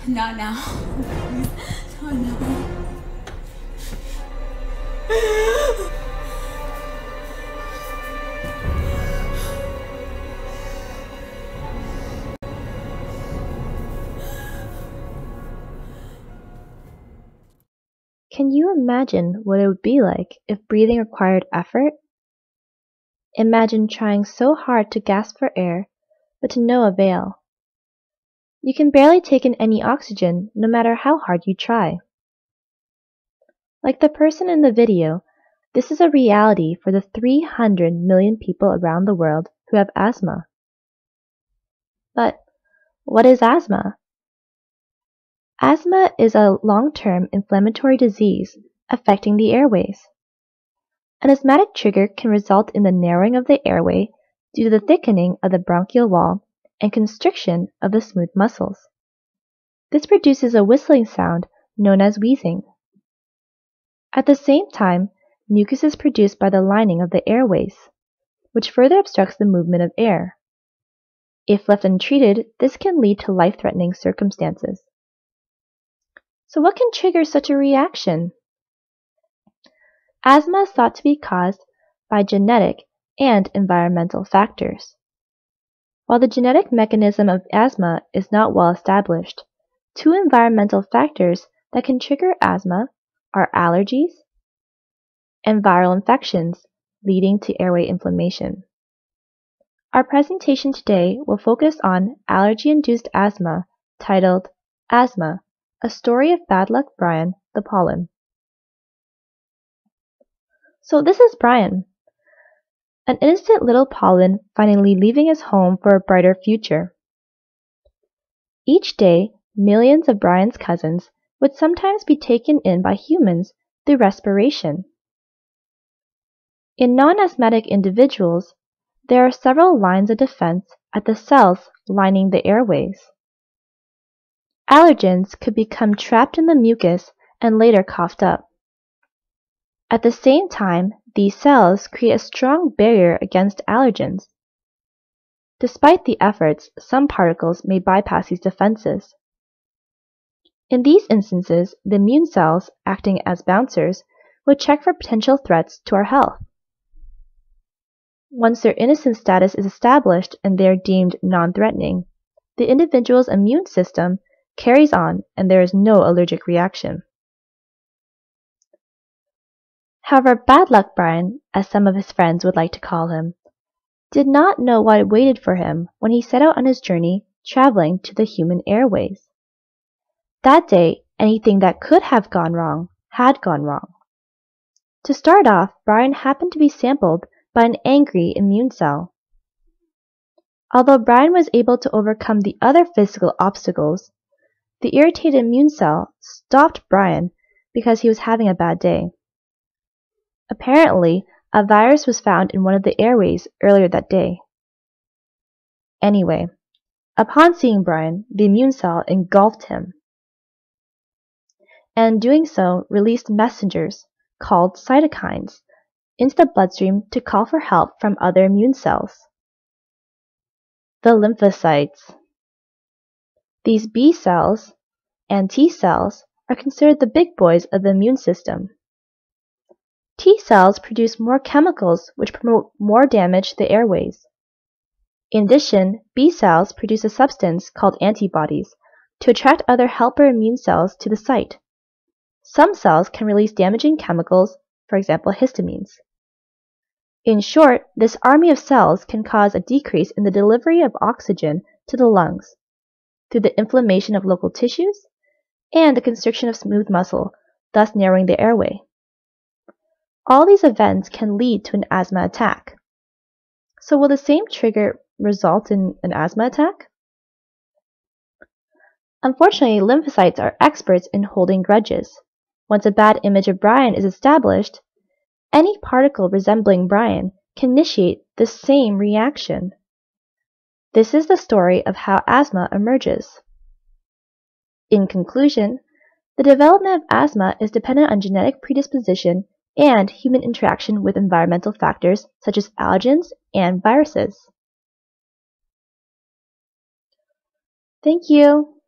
Not now. Not now. Can you imagine what it would be like if breathing required effort? Imagine trying so hard to gasp for air, but to no avail. You can barely take in any oxygen no matter how hard you try. Like the person in the video, this is a reality for the 300 million people around the world who have asthma. But what is asthma? Asthma is a long-term inflammatory disease affecting the airways. An asthmatic trigger can result in the narrowing of the airway due to the thickening of the bronchial wall and constriction of the smooth muscles. This produces a whistling sound known as wheezing. At the same time, mucus is produced by the lining of the airways, which further obstructs the movement of air. If left untreated, this can lead to life-threatening circumstances. So what can trigger such a reaction? Asthma is thought to be caused by genetic and environmental factors. While the genetic mechanism of asthma is not well established, two environmental factors that can trigger asthma are allergies and viral infections leading to airway inflammation. Our presentation today will focus on allergy-induced asthma titled Asthma a Story of Bad Luck Brian, the Pollen. So this is Brian, an innocent little pollen finally leaving his home for a brighter future. Each day, millions of Brian's cousins would sometimes be taken in by humans through respiration. In non-asthmatic individuals, there are several lines of defense at the cells lining the airways. Allergens could become trapped in the mucus and later coughed up. At the same time, these cells create a strong barrier against allergens. Despite the efforts, some particles may bypass these defenses. In these instances, the immune cells, acting as bouncers, would check for potential threats to our health. Once their innocent status is established and they are deemed non-threatening, the individual's immune system carries on and there is no allergic reaction. However, Bad Luck Brian, as some of his friends would like to call him, did not know what waited for him when he set out on his journey traveling to the human airways. That day, anything that could have gone wrong had gone wrong. To start off, Brian happened to be sampled by an angry immune cell. Although Brian was able to overcome the other physical obstacles, the irritated immune cell stopped Brian because he was having a bad day. Apparently, a virus was found in one of the airways earlier that day. Anyway, upon seeing Brian, the immune cell engulfed him, and doing so released messengers called cytokines into the bloodstream to call for help from other immune cells. The lymphocytes. These B cells and T cells are considered the big boys of the immune system. T cells produce more chemicals which promote more damage to the airways. In addition, B cells produce a substance called antibodies to attract other helper immune cells to the site. Some cells can release damaging chemicals, for example histamines. In short, this army of cells can cause a decrease in the delivery of oxygen to the lungs, through the inflammation of local tissues and the constriction of smooth muscle, thus narrowing the airway. All these events can lead to an asthma attack. So will the same trigger result in an asthma attack? Unfortunately, lymphocytes are experts in holding grudges. Once a bad image of Brian is established, any particle resembling Brian can initiate the same reaction. This is the story of how asthma emerges. In conclusion, the development of asthma is dependent on genetic predisposition and human interaction with environmental factors such as allergens and viruses. Thank you.